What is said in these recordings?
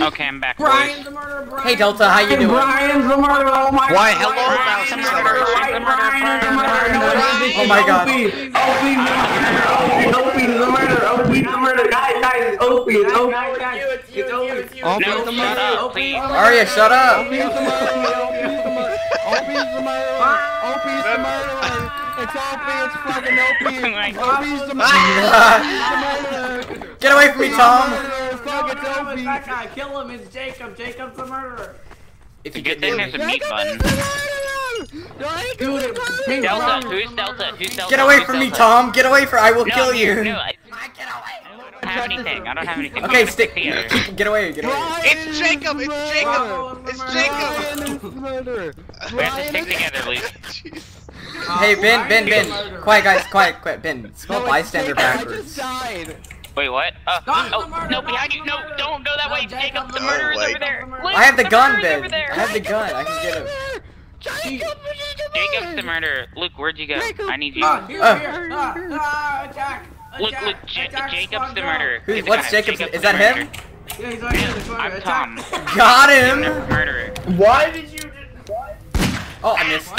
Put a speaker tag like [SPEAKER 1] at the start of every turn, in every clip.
[SPEAKER 1] Okay, I'm back.
[SPEAKER 2] Brian's
[SPEAKER 1] boys.
[SPEAKER 2] a murderer. Brian.
[SPEAKER 3] Hey Delta, how you doing?
[SPEAKER 2] Brian's a murderer. Oh my god.
[SPEAKER 4] Why,
[SPEAKER 2] God.
[SPEAKER 4] hello,
[SPEAKER 2] Brian's
[SPEAKER 4] mouse
[SPEAKER 2] a
[SPEAKER 4] murderer.
[SPEAKER 2] murderer.
[SPEAKER 1] Brian's a murderer.
[SPEAKER 2] Brian's a murderer. No, it isn't.
[SPEAKER 3] Oh my God.
[SPEAKER 2] Opie's Opie's Opie's a murderer. Opie's a murderer. Guys, guys, it's Opie. It's Opie. It's Opie.
[SPEAKER 4] Oh,
[SPEAKER 1] No,
[SPEAKER 4] the
[SPEAKER 1] shut up, please.
[SPEAKER 3] Arya, shut up!
[SPEAKER 5] Opie's the murderer. Opie's the murderer. Opie's the murderer. It's Opie. It's fucking Opie.
[SPEAKER 1] Oh my God.
[SPEAKER 5] Opie's the murderer. Opie's the murderer.
[SPEAKER 3] Get away from me, Tom!
[SPEAKER 5] Murderer. Fuck, it's
[SPEAKER 2] No, no,
[SPEAKER 5] Opie.
[SPEAKER 2] that guy. Kill him. It's Jacob. Jacob's the murderer.
[SPEAKER 3] If you
[SPEAKER 1] Good
[SPEAKER 3] get
[SPEAKER 1] thing there's a meat button.
[SPEAKER 2] Dude, it pink
[SPEAKER 1] Delta, who's Delta? Who's Delta?
[SPEAKER 3] Get away from me, Tom! Get away from I will
[SPEAKER 1] No,
[SPEAKER 3] kill
[SPEAKER 1] I'm here.
[SPEAKER 3] you!
[SPEAKER 1] No, I I don't have anything. I don't have anything.
[SPEAKER 3] Okay, stick.
[SPEAKER 1] here.
[SPEAKER 3] Keep, get away, get away.
[SPEAKER 4] It's Jacob! It's Jacob! It's Jacob!
[SPEAKER 5] is the murderer.
[SPEAKER 1] We have to stick together, Luke.
[SPEAKER 3] Hey, Ben, Ben, Ben. Quiet, guys, quiet, quiet. Ben, spell
[SPEAKER 5] No, it's
[SPEAKER 3] bystander
[SPEAKER 5] Jacob. I just died.
[SPEAKER 1] Wait, what? Uh, oh,
[SPEAKER 2] murder,
[SPEAKER 1] no, behind you. No, don't go that
[SPEAKER 2] No,
[SPEAKER 1] way.
[SPEAKER 2] Jacob,
[SPEAKER 1] Jacob, the
[SPEAKER 2] no
[SPEAKER 1] murderer's
[SPEAKER 4] way.
[SPEAKER 1] over there.
[SPEAKER 2] Jacob,
[SPEAKER 1] Luke,
[SPEAKER 3] I have the gun, Ben. I have the gun. I can get him.
[SPEAKER 5] Jacob the
[SPEAKER 1] Jacob's the murderer. Luke, where'd you go?
[SPEAKER 5] Jacob.
[SPEAKER 1] I need you.
[SPEAKER 2] Ah, here,
[SPEAKER 3] Uh.
[SPEAKER 2] here. Ah, ah, attack.
[SPEAKER 1] Luke,
[SPEAKER 2] Attack.
[SPEAKER 1] Luke, J-
[SPEAKER 2] Attack
[SPEAKER 1] Jacob's the murderer.
[SPEAKER 3] Who-
[SPEAKER 1] He's the
[SPEAKER 3] what's
[SPEAKER 1] guy.
[SPEAKER 3] Jacob's- is that him?
[SPEAKER 2] Yeah, he's right here. the.
[SPEAKER 1] I'm
[SPEAKER 2] Attack.
[SPEAKER 1] Tom.
[SPEAKER 3] Got
[SPEAKER 1] I'm the
[SPEAKER 3] him!
[SPEAKER 1] murderer.
[SPEAKER 6] Why did you?
[SPEAKER 3] Oh, I missed.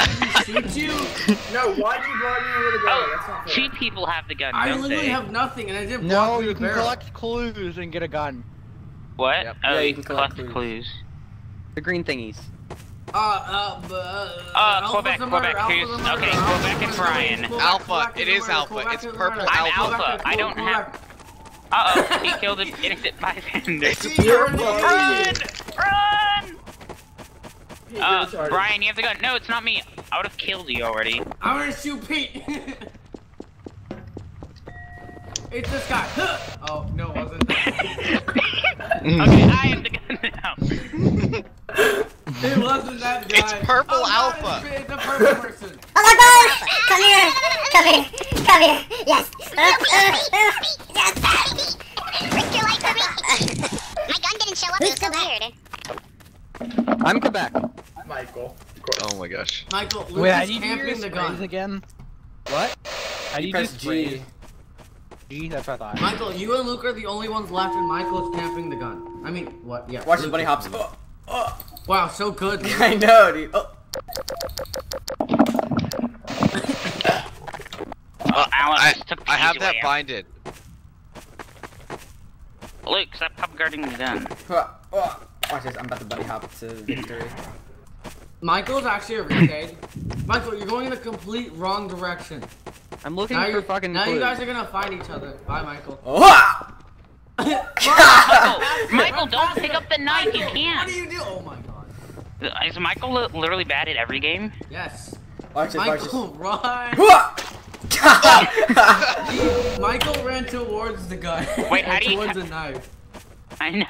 [SPEAKER 2] Why did he shoot you?
[SPEAKER 6] No, why did you blow me over the barrel? That's
[SPEAKER 1] Oh,
[SPEAKER 6] not fair.
[SPEAKER 1] two people have the gun,
[SPEAKER 2] I
[SPEAKER 1] don't
[SPEAKER 2] literally
[SPEAKER 1] they?
[SPEAKER 2] have nothing, and I didn't
[SPEAKER 5] No,
[SPEAKER 2] block
[SPEAKER 5] you can
[SPEAKER 2] barrel.
[SPEAKER 5] collect clues and get a gun.
[SPEAKER 1] What?
[SPEAKER 4] Yep.
[SPEAKER 1] Oh,
[SPEAKER 3] Yeah, you
[SPEAKER 1] you
[SPEAKER 3] can
[SPEAKER 1] can
[SPEAKER 3] collect
[SPEAKER 1] collect
[SPEAKER 3] clues.
[SPEAKER 1] clues.
[SPEAKER 5] The green thingies.
[SPEAKER 2] Uh, uh, b- uh,
[SPEAKER 1] Uh, Quebec, Quebec,
[SPEAKER 2] Alpha's
[SPEAKER 1] who's- okay, Quebec and Brian.
[SPEAKER 4] Alpha,
[SPEAKER 2] Quebec
[SPEAKER 4] it
[SPEAKER 2] the
[SPEAKER 4] is
[SPEAKER 2] murderer,
[SPEAKER 4] Alpha, it's purple
[SPEAKER 2] murderer,
[SPEAKER 1] I'm
[SPEAKER 4] Alpha.
[SPEAKER 1] Alpha. I don't have. Uh oh, he killed an innocent bystander.
[SPEAKER 6] You're
[SPEAKER 1] Run! Run! Uh. Brian, you have the gun. No, it's not me. I would have killed you already.
[SPEAKER 2] I'm gonna shoot Pete. it's this guy. oh no, it wasn't.
[SPEAKER 1] okay, I am the gun now.
[SPEAKER 2] it wasn't that guy.
[SPEAKER 4] It's purple
[SPEAKER 2] oh, God,
[SPEAKER 4] Alpha.
[SPEAKER 2] It's, it's a purple person.
[SPEAKER 7] Oh my god! Come here! Come here! Come here! Yes! Uh, uh, uh, yes!
[SPEAKER 8] Risk your life for me. My gun didn't show up. It was so weird.
[SPEAKER 5] I'm Quebec.
[SPEAKER 6] Michael.
[SPEAKER 4] Oh my gosh.
[SPEAKER 2] Michael, Luke
[SPEAKER 5] Wait, I
[SPEAKER 2] is
[SPEAKER 5] need
[SPEAKER 2] camping the gun.
[SPEAKER 5] again. What? How do
[SPEAKER 3] You
[SPEAKER 5] you
[SPEAKER 3] press
[SPEAKER 5] do
[SPEAKER 3] G.
[SPEAKER 5] G, that's what I thought.
[SPEAKER 2] Michael, you and Luke are the only ones left, and Michael is camping the gun. I mean, what? Yeah.
[SPEAKER 3] Watch this
[SPEAKER 2] Luke
[SPEAKER 3] bunny hops. Oh, oh.
[SPEAKER 2] Wow, so good. Luke.
[SPEAKER 3] I know, dude. Oh.
[SPEAKER 1] Well, Alan
[SPEAKER 4] I,
[SPEAKER 1] just
[SPEAKER 4] I have that binded.
[SPEAKER 1] Luke, stop pop guarding the gun.
[SPEAKER 3] Oh. Watch this. I'm about to bunny hop to victory.
[SPEAKER 2] Michael's actually a renegade. Michael, you're going in the complete wrong direction.
[SPEAKER 5] I'm looking
[SPEAKER 2] Now,
[SPEAKER 5] for
[SPEAKER 2] you
[SPEAKER 5] fucking
[SPEAKER 2] now you guys are gonna find each other. Bye, Michael.
[SPEAKER 3] Oh!
[SPEAKER 1] Michael, Michael, don't pick up the knife. You can't.
[SPEAKER 2] What do you do? Oh my god.
[SPEAKER 1] Is Michael literally bad at every game?
[SPEAKER 2] Yes.
[SPEAKER 3] Watch this. Watch this.
[SPEAKER 2] Michael, run. Michael ran towards the gun.
[SPEAKER 1] Wait, how do you-
[SPEAKER 2] Towards the knife.
[SPEAKER 1] I know,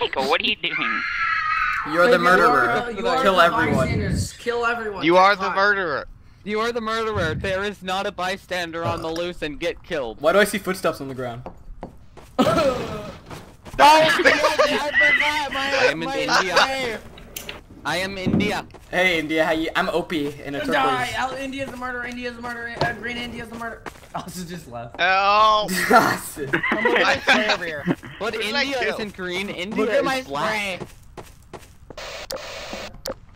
[SPEAKER 1] Michael. What are you doing?
[SPEAKER 3] You're the murderer.
[SPEAKER 2] you are
[SPEAKER 3] Kill
[SPEAKER 2] the
[SPEAKER 3] everyone.
[SPEAKER 2] Kill everyone.
[SPEAKER 4] You are the murderer.
[SPEAKER 5] You are the murderer. There is not a bystander on the loose and get killed.
[SPEAKER 3] Why do I see footsteps on the ground?
[SPEAKER 5] I am in India. I am India.
[SPEAKER 3] Hey, India, how you? I'm Opie in a
[SPEAKER 2] Die!
[SPEAKER 3] turquoise.
[SPEAKER 2] Al- India's the murderer. India's the murderer. Uh, Green India's the murderer. Also just left.
[SPEAKER 4] Oh.
[SPEAKER 3] Gossip.
[SPEAKER 5] Come look at my spray over here. But
[SPEAKER 4] Who did I
[SPEAKER 5] India
[SPEAKER 4] kill?
[SPEAKER 5] isn't green. India
[SPEAKER 2] Look at
[SPEAKER 5] is
[SPEAKER 2] my
[SPEAKER 5] black.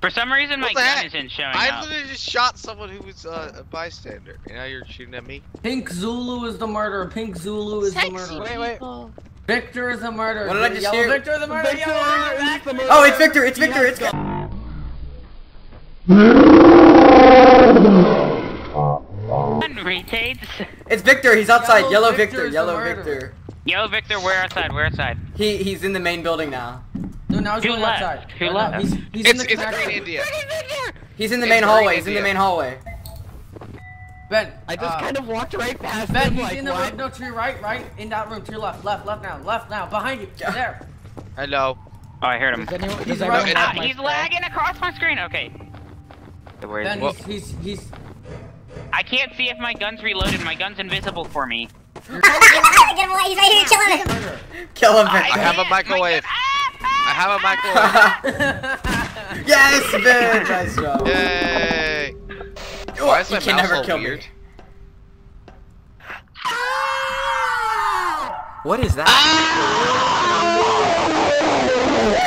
[SPEAKER 1] For some reason, my
[SPEAKER 4] What the
[SPEAKER 1] gun
[SPEAKER 4] heck?
[SPEAKER 1] isn't showing
[SPEAKER 4] I
[SPEAKER 1] up.
[SPEAKER 4] literally just shot someone who was uh, a bystander. And now you're shooting at me?
[SPEAKER 2] Pink Zulu is the murderer. Pink Zulu is the murderer.
[SPEAKER 5] Wait, wait.
[SPEAKER 2] Victor is the murderer.
[SPEAKER 3] What did I just hear?
[SPEAKER 2] Victor the murderer.
[SPEAKER 5] Victor
[SPEAKER 2] Yellow
[SPEAKER 5] is
[SPEAKER 2] Victor.
[SPEAKER 5] the murderer.
[SPEAKER 3] Oh, it's Victor. It's Victor. It's.
[SPEAKER 1] Run, retards.
[SPEAKER 3] It's Victor. He's outside.
[SPEAKER 2] Yellow
[SPEAKER 3] Yellow
[SPEAKER 2] Victor
[SPEAKER 3] Victor. Yellow. Victor.
[SPEAKER 1] Yellow Victor, we're outside. We're outside.
[SPEAKER 3] He he's in the main building now.
[SPEAKER 2] No, now he's
[SPEAKER 1] Who
[SPEAKER 2] going
[SPEAKER 1] left?
[SPEAKER 2] outside.
[SPEAKER 1] Who
[SPEAKER 2] No, no,
[SPEAKER 1] left?
[SPEAKER 2] He's, he's in the
[SPEAKER 4] it's. Green India.
[SPEAKER 3] He's in the main
[SPEAKER 4] Green
[SPEAKER 3] hallway. He's in the main hallway.
[SPEAKER 2] Ben.
[SPEAKER 5] I just
[SPEAKER 2] uh,
[SPEAKER 5] kind of walked right past
[SPEAKER 2] Ben,
[SPEAKER 5] him
[SPEAKER 2] he's
[SPEAKER 5] like
[SPEAKER 2] in the
[SPEAKER 5] what?
[SPEAKER 2] room. No, to your right, right. In that room, to your left, left, left now, left now, behind you.
[SPEAKER 3] Yeah.
[SPEAKER 2] There.
[SPEAKER 4] Hello.
[SPEAKER 1] Oh, I heard him.
[SPEAKER 5] Does anyone,
[SPEAKER 2] He's right-
[SPEAKER 5] anyone
[SPEAKER 1] Ah,
[SPEAKER 5] have my
[SPEAKER 1] he's lagging across my screen. Okay. So
[SPEAKER 2] Ben, he's, he's, he's.
[SPEAKER 1] I can't see if my gun's reloaded. My gun's invisible for me.
[SPEAKER 7] Get him away! He's right here! Kill him!
[SPEAKER 3] Kill him,
[SPEAKER 4] I have a
[SPEAKER 3] Victor.
[SPEAKER 4] microwave. I have a microwave.
[SPEAKER 3] yes, Ben. Nice job.
[SPEAKER 4] Yay.
[SPEAKER 3] Oh,
[SPEAKER 4] Why is
[SPEAKER 3] you
[SPEAKER 4] my
[SPEAKER 3] can
[SPEAKER 4] mouse
[SPEAKER 3] never
[SPEAKER 4] all
[SPEAKER 3] kill
[SPEAKER 4] weird?
[SPEAKER 3] me. What is that?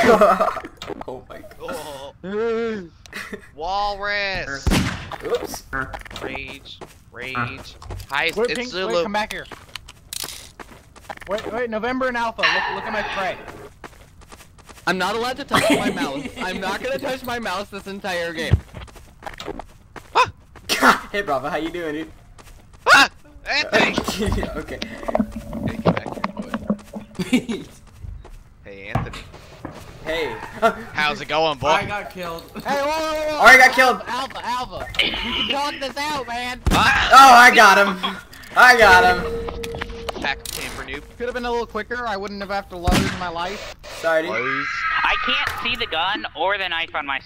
[SPEAKER 3] Ah! oh my god.
[SPEAKER 4] Walrus.
[SPEAKER 3] Oops.
[SPEAKER 4] Rage. Uh. Rage. Hi,
[SPEAKER 5] Wait,
[SPEAKER 4] it's
[SPEAKER 5] Pink,
[SPEAKER 4] Zulu.
[SPEAKER 5] wait, come back here. Wait, wait, November and Alpha, look, look at my tray. I'm not allowed to touch my mouse. I'm not gonna touch my mouse this entire game.
[SPEAKER 3] hey Bravo, how you doing, dude?
[SPEAKER 4] Ah! Anthony!
[SPEAKER 3] okay.
[SPEAKER 4] Hey, get back here, boy. Hey, Anthony.
[SPEAKER 3] hey.
[SPEAKER 4] How's it going, boy?
[SPEAKER 6] I got killed.
[SPEAKER 5] Hey, whoa, whoa, whoa!
[SPEAKER 3] Alright, got killed.
[SPEAKER 5] Alpha, Alpha, you can talk this out, man.
[SPEAKER 4] Ah!
[SPEAKER 3] Oh, I got him. I got him.
[SPEAKER 4] Pack of camper noob.
[SPEAKER 5] Could have been a little quicker. I wouldn't have have to load my life.
[SPEAKER 3] Sorry,
[SPEAKER 1] I can't see the gun or the knife on my